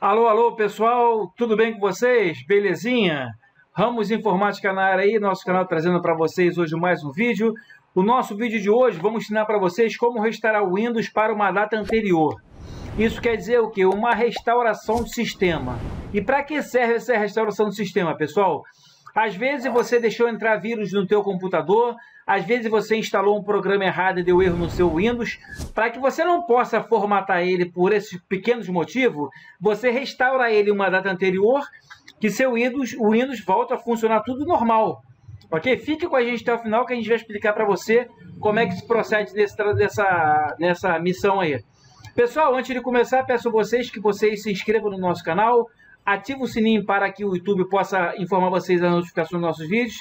Alô, alô, pessoal, tudo bem com vocês? Belezinha? Ramos Informática na área aí, nosso canal trazendo para vocês hoje mais um vídeo. O nosso vídeo de hoje, vamos ensinar para vocês como restaurar o Windows para uma data anterior. Isso quer dizer o quê? Uma restauração do sistema. E para que serve essa restauração do sistema, pessoal? Às vezes você deixou entrar vírus no teu computador, às vezes você instalou um programa errado e deu erro no seu Windows. Para que você não possa formatar ele por esses pequenos motivos, você restaura ele uma data anterior, que seu Windows, o Windows volta a funcionar tudo normal. Ok? Fique com a gente até o final que a gente vai explicar para você como é que se procede dessa, nessa missão aí. Pessoal, antes de começar, peço a vocês que vocês se inscrevam no nosso canal, ative o sininho para que o YouTube possa informar vocês das notificações dos nossos vídeos.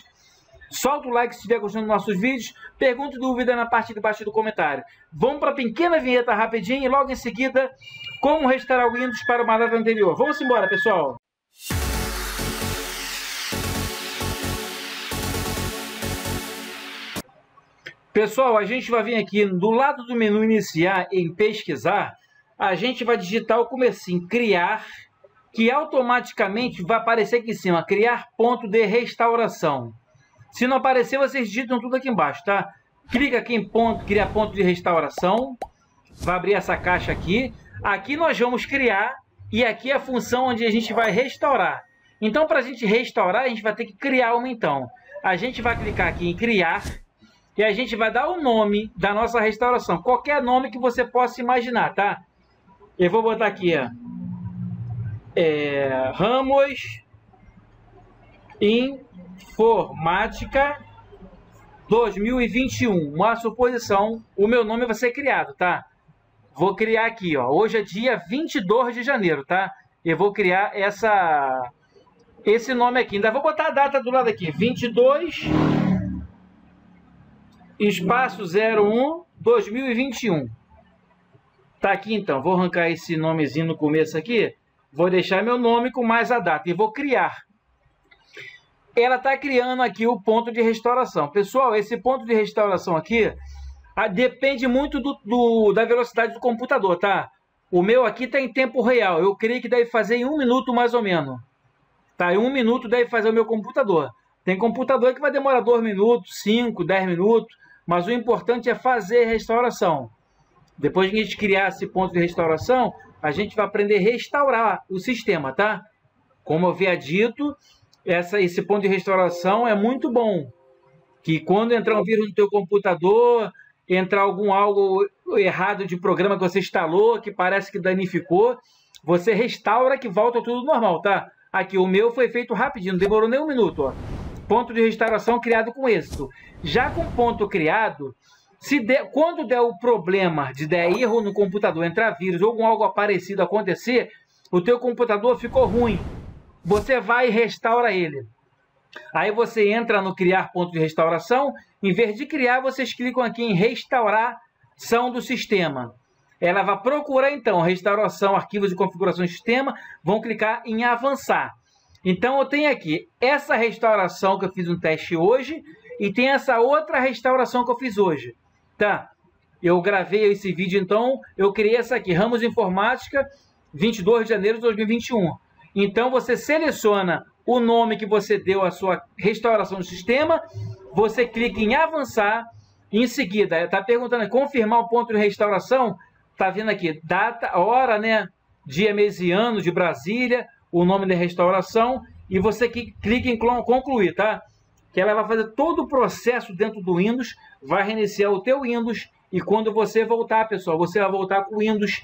Solta o like se estiver gostando dos nossos vídeos. Pergunta e dúvida na parte de baixo do comentário. Vamos para a pequena vinheta rapidinho e logo em seguida, como restaurar o Windows para uma data anterior. Vamos embora, pessoal. Pessoal, a gente vai vir aqui do lado do menu iniciar em pesquisar, a gente vai digitar o comecinho, criar que automaticamente vai aparecer aqui em cima, criar ponto de restauração. Se não aparecer, vocês digitam tudo aqui embaixo, tá? Clica aqui em ponto, criar ponto de restauração. Vai abrir essa caixa aqui. Aqui nós vamos criar e aqui é a função onde a gente vai restaurar. Então, para a gente restaurar, a gente vai ter que criar uma então. A gente vai clicar aqui em criar e a gente vai dar o nome da nossa restauração. Qualquer nome que você possa imaginar, tá? Eu vou botar aqui, ó é, Ramos Informática 2021. Uma suposição, o meu nome vai ser criado, tá? Vou criar aqui, ó. Hoje é dia 22 de janeiro, tá? Eu vou criar essa esse nome aqui. Ainda vou botar a data do lado aqui. 22 espaço 01 2021. Tá aqui então. Vou arrancar esse nomezinho no começo aqui. Vou deixar meu nome com mais a data e vou criar. Ela está criando aqui o ponto de restauração. Pessoal, esse ponto de restauração aqui a, depende muito do, do, da velocidade do computador, tá? O meu aqui está em tempo real. Eu creio que deve fazer em um minuto mais ou menos. Tá? Em um minuto deve fazer o meu computador. Tem computador que vai demorar dois minutos, cinco, dez minutos. Mas o importante é fazer restauração. Depois que a gente criar esse ponto de restauração, a gente vai aprender a restaurar o sistema, tá? Como eu havia dito, essa, esse ponto de restauração é muito bom. Que quando entrar um vírus no teu computador, entrar algum algo errado de programa que você instalou, que parece que danificou, você restaura que volta tudo normal, tá? Aqui, o meu foi feito rapidinho, não demorou nem um minuto, ó. Ponto de restauração criado com êxito. Já com ponto criado, se der, quando der o problema de der erro no computador, entrar vírus ou algo parecido acontecer, o teu computador ficou ruim. Você vai e restaura ele. Aí você entra no criar ponto de restauração. Em vez de criar, vocês clicam aqui em restauração do sistema. Ela vai procurar então restauração, arquivos de configuração do sistema. Vão clicar em avançar. Então eu tenho aqui essa restauração que eu fiz um teste hoje e tem essa outra restauração que eu fiz hoje. Tá, eu gravei esse vídeo, então eu criei essa aqui, Ramos Informática, 22 de janeiro de 2021. Então você seleciona o nome que você deu à sua restauração do sistema, você clica em avançar, em seguida está perguntando confirmar o ponto de restauração, está vendo aqui data, hora, né, dia, mês e ano de Brasília, o nome da restauração e você clica em concluir, tá? que ela vai fazer todo o processo dentro do Windows, vai reiniciar o teu Windows e quando você voltar, pessoal, você vai voltar com o Windows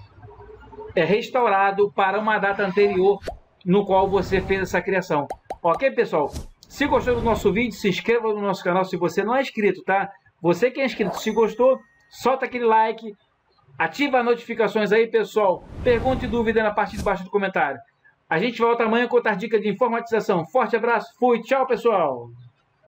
é, restaurado para uma data anterior no qual você fez essa criação. Ok, pessoal? Se gostou do nosso vídeo, se inscreva no nosso canal se você não é inscrito, tá? Você que é inscrito, se gostou, solta aquele like, ativa as notificações aí, pessoal. Pergunte e dúvida na parte de baixo do comentário. A gente volta amanhã com outra dica de informatização. Forte abraço, fui, tchau, pessoal!